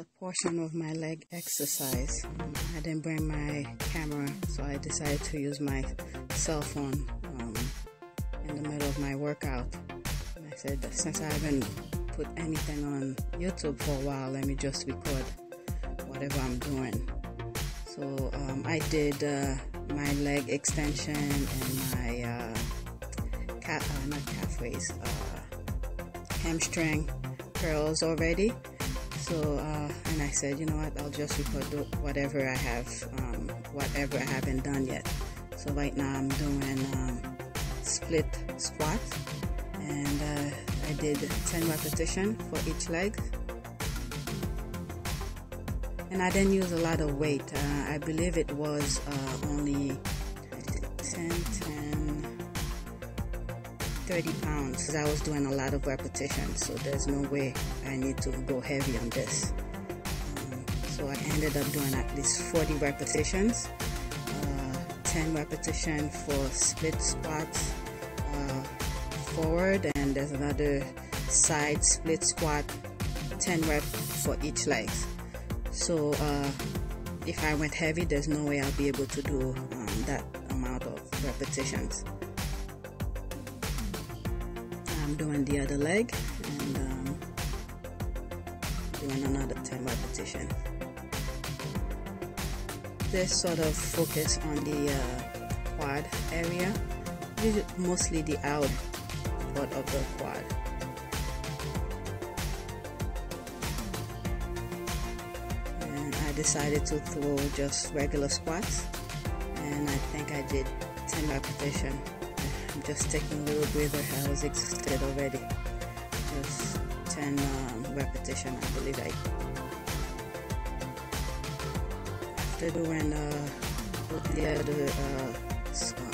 a portion of my leg exercise. I didn't bring my camera, so I decided to use my cell phone um, in the middle of my workout. And I said, since I haven't put anything on YouTube for a while, let me just record whatever I'm doing. So um, I did uh, my leg extension and my uh, cat, uh, not calf raise, uh, hamstring curls already. So, uh, and I said, you know what, I'll just record whatever I have, um, whatever I haven't done yet. So right now I'm doing um, split squats and uh, I did 10 repetition for each leg. And I didn't use a lot of weight. Uh, I believe it was uh, only 10, 10, 30 pounds because I was doing a lot of repetitions. So there's no way I need to go heavy on this. Um, so I ended up doing at least 40 repetitions. Uh, 10 repetition for split squats uh, forward and there's another side split squat 10 rep for each leg so uh, if I went heavy there's no way I'll be able to do um, that amount of repetitions I'm doing the other leg and um, doing another 10 repetition this sort of focus on the uh, quad area mostly the out part of the quad. And I decided to throw just regular squats and I think I did 10 repetition I'm just taking a little breather I was exhausted already. Just 10 um, repetition I believe I after doing uh, the other uh, um,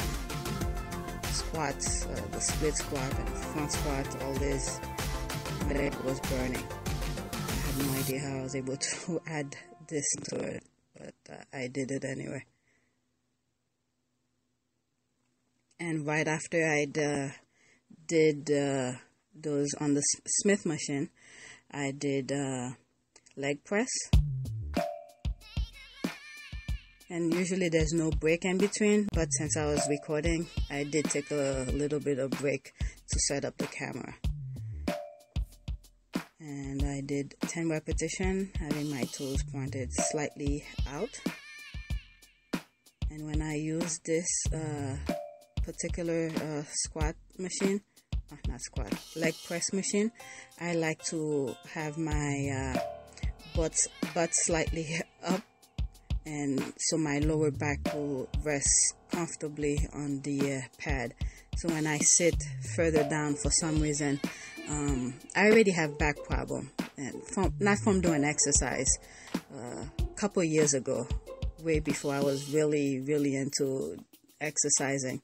squats uh, the split squat and front squat all this my leg was burning. I had no idea how I was able to add this to it but uh, I did it anyway and right after I uh, did uh, those on the Smith machine, I did uh, leg press. And usually there's no break in between, but since I was recording, I did take a little bit of break to set up the camera. And I did 10 repetition, having my toes pointed slightly out. And when I use this uh, particular uh, squat machine, uh, not squat, leg press machine, I like to have my uh, butt, butt slightly up and so my lower back will rest comfortably on the uh, pad. So when I sit further down for some reason, um, I already have back problem and from, not from doing exercise. Uh, a couple years ago, way before I was really, really into exercising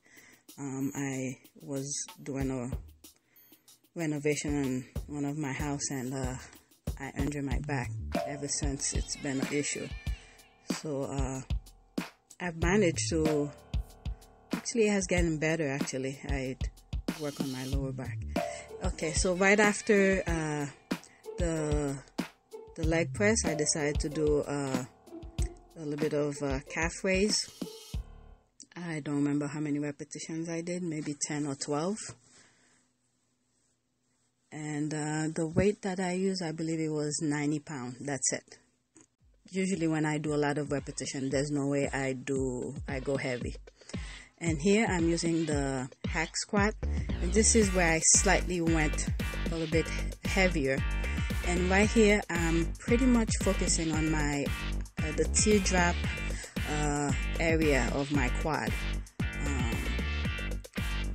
um, I was doing a renovation in one of my house and uh, I injured my back. Ever since it's been an issue. So uh, I've managed to. Actually, it has gotten better. Actually, I work on my lower back. Okay, so right after uh, the the leg press, I decided to do uh, a little bit of uh, calf raise I don't remember how many repetitions I did, maybe 10 or 12. And uh, the weight that I use, I believe it was 90 pounds. That's it. Usually when I do a lot of repetition, there's no way I do, I go heavy. And here I'm using the hack squat. And this is where I slightly went a little bit heavier. And right here, I'm pretty much focusing on my, uh, the teardrop uh, area of my quad. Um,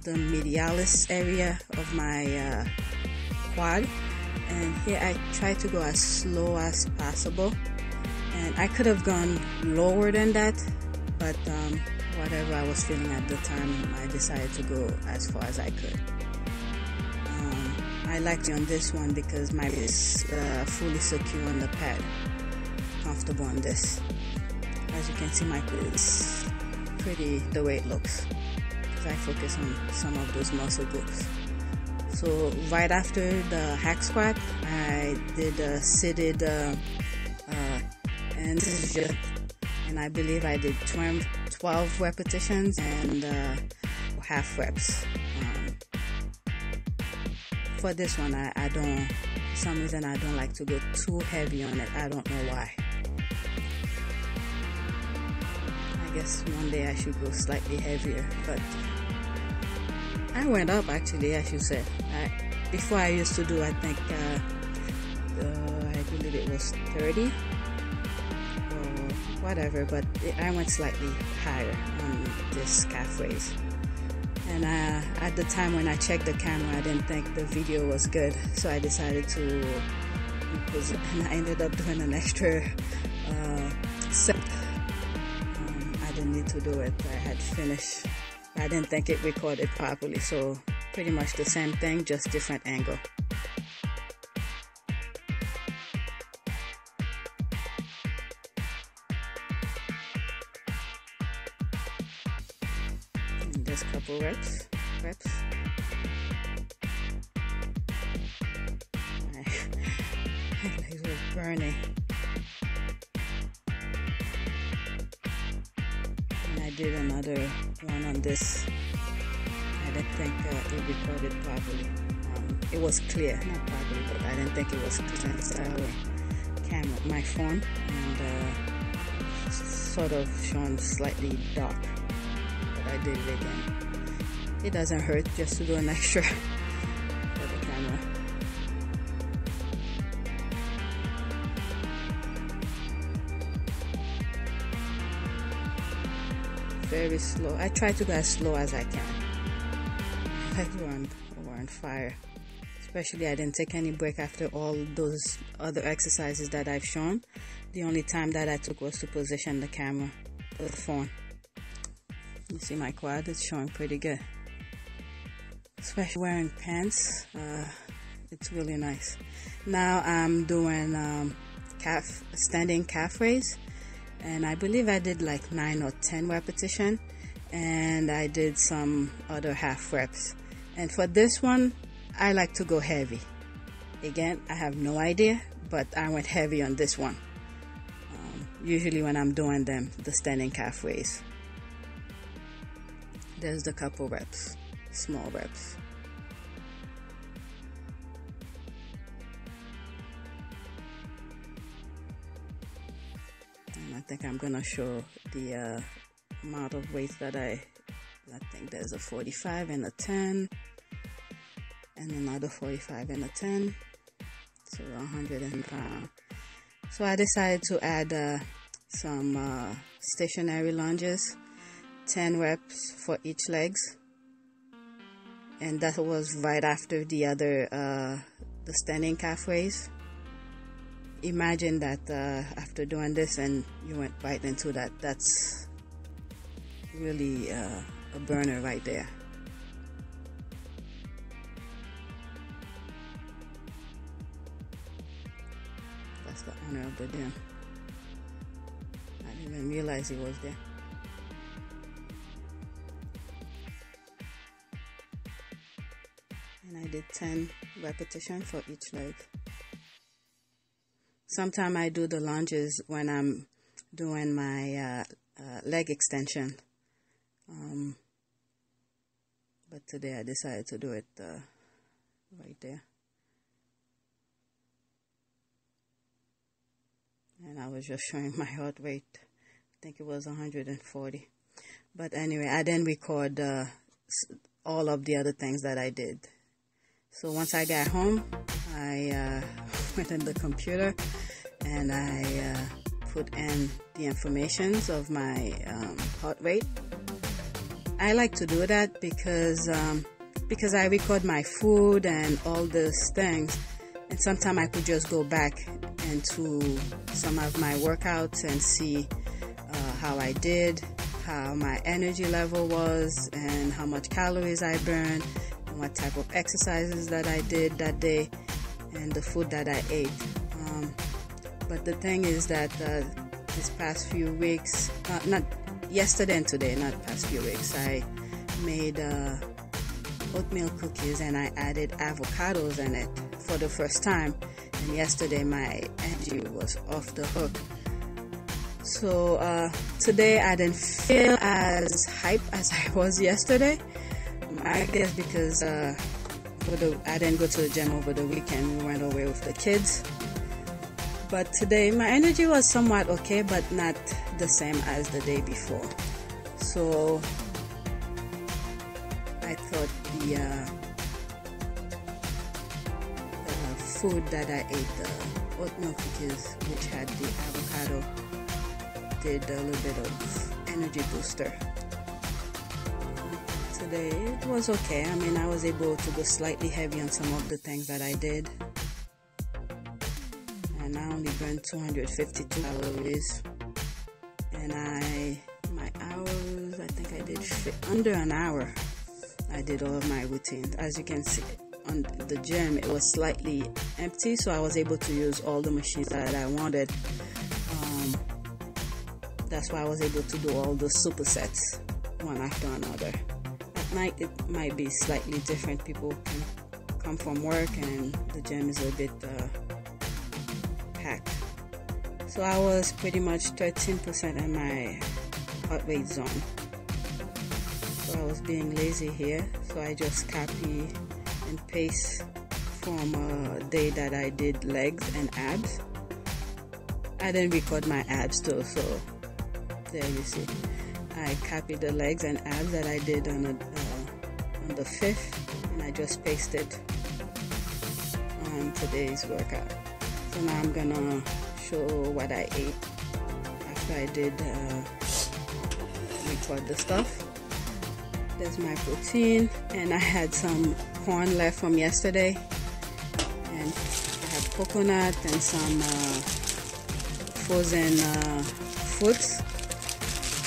the medialis area of my uh, quad. And here I try to go as slow as possible. And I could have gone lower than that, but um, whatever I was feeling at the time, I decided to go as far as I could. Um, I liked it on this one because my is uh, fully secure on the pad. Comfortable on this as you can see my is pretty the way it looks because I focus on some of those muscle groups so right after the hack squat I did a seated uh, and is just and I believe I did 12 repetitions and uh, half reps. Um, for this one, I, I don't, some reason I don't like to go too heavy on it. I don't know why. Guess one day I should go slightly heavier, but I went up actually, as you said. I, before I used to do, I think, uh, uh, I believe it was 30 whatever, but I went slightly higher on this calf raise. And uh, at the time when I checked the camera, I didn't think the video was good, so I decided to, and I ended up doing an extra uh, set. To do it. I had finished. I didn't think it recorded properly, so pretty much the same thing, just different angle. just couple. Reps. One on this. I didn't think uh, it recorded properly. Um, it was clear, not properly, but I didn't think it was clear. So camera, my phone, and uh, sort of shown slightly dark. But I did it again. It doesn't hurt just to do an extra Very slow. I try to go as slow as I can. Like we're on, on fire. Especially I didn't take any break after all those other exercises that I've shown. The only time that I took was to position the camera, the phone. You see my quad, it's showing pretty good. Especially wearing pants, uh, it's really nice. Now I'm doing um, calf, standing calf raise, and I believe I did like 9 or 10 repetition, and I did some other half reps. And for this one, I like to go heavy. Again, I have no idea, but I went heavy on this one. Um, usually when I'm doing them, the standing calf raise there's the couple reps, small reps. Think I'm gonna show the uh, amount of weights that I, I think there's a 45 and a 10, and another 45 and a 10, so 100 and pounds. So I decided to add uh, some uh, stationary lunges 10 reps for each legs and that was right after the other uh, the standing calf raise imagine that uh, after doing this and you went right into that that's really uh, a burner right there. That's the owner of the gym. I didn't even realize he was there. And I did 10 repetition for each leg. Sometimes I do the lunges when I'm doing my uh, uh, leg extension. Um, but today I decided to do it uh, right there. And I was just showing my heart rate. I think it was 140. But anyway, I didn't record uh, all of the other things that I did. So once I got home, I uh, went in the computer and I uh, put in the informations of my um, heart rate. I like to do that because um, because I record my food and all these things, and sometimes I could just go back into some of my workouts and see uh, how I did, how my energy level was, and how much calories I burned and what type of exercises that I did that day, and the food that I ate. Um, but the thing is that uh, this past few weeks, uh, not yesterday and today, not past few weeks, I made uh, oatmeal cookies and I added avocados in it for the first time. And yesterday my energy was off the hook. So uh, today I didn't feel as hype as I was yesterday. I guess because uh, the, I didn't go to the gym over the weekend. We went away with the kids. But today my energy was somewhat okay, but not the same as the day before. So I thought the, uh, the food that I ate, the oat milk cookies, which had the avocado, did a little bit of energy booster today it was okay. I mean i was able to go slightly heavy on some of the things that i did. And i only burned 252 calories. And i my hours i think i did under an hour i did all of my routines. As you can see on the gym it was slightly empty so i was able to use all the machines that i wanted. Um, that's why i was able to do all the supersets one after another night it might be slightly different. People can come from work and the gym is a bit uh, packed. So I was pretty much 13% in my heart rate zone. So I was being lazy here. So I just copy and paste from a day that I did legs and abs. I didn't record my abs though, so there you see. I copied the legs and abs that I did on, a, the 5th and I just pasted on today's workout. So now I'm gonna show what I ate after I did uh, record the stuff. There's my protein and I had some corn left from yesterday and I have coconut and some uh, frozen uh, fruits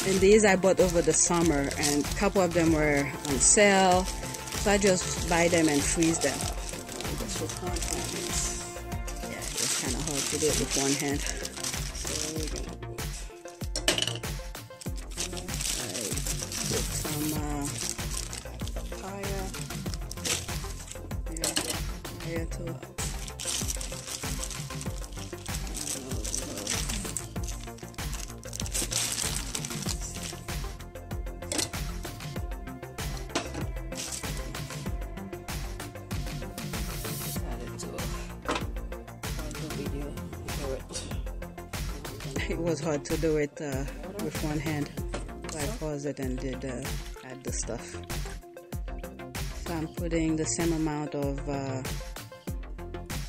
and these I bought over the summer and a couple of them were on sale. So I just buy them and freeze them. Yeah it's kind of hard to do it with one hand. so it was hard to do it uh, with one hand. So I paused it and did uh, add the stuff. So I'm putting the same amount of uh,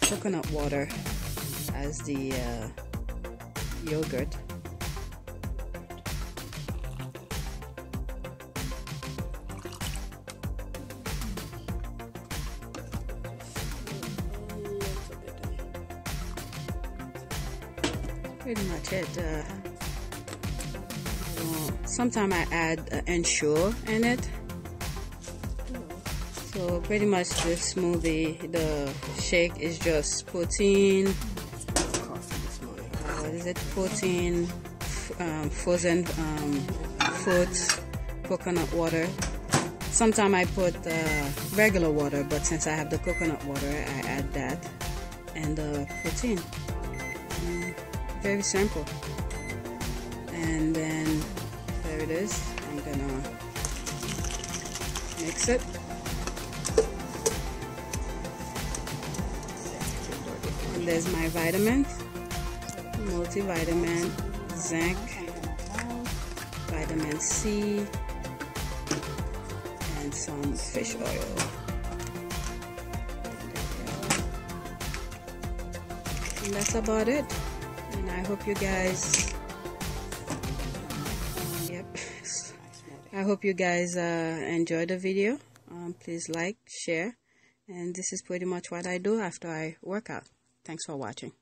coconut water as the uh, yogurt. Pretty much it. Uh, sometimes I add uh, Ensure in it. So pretty much the smoothie, the shake is just protein. Uh, what is it? Protein, um, frozen um, fruits, coconut water. Sometimes I put uh, regular water, but since I have the coconut water, I add that and the protein. Mm very simple. And then there it is. I'm gonna mix it. And there's my vitamins multivitamin zinc vitamin C and some fish oil. And that's about it and I hope you guys yep. I hope you guys uh, enjoy the video. Um, please like share. And this is pretty much what I do after I work out. Thanks for watching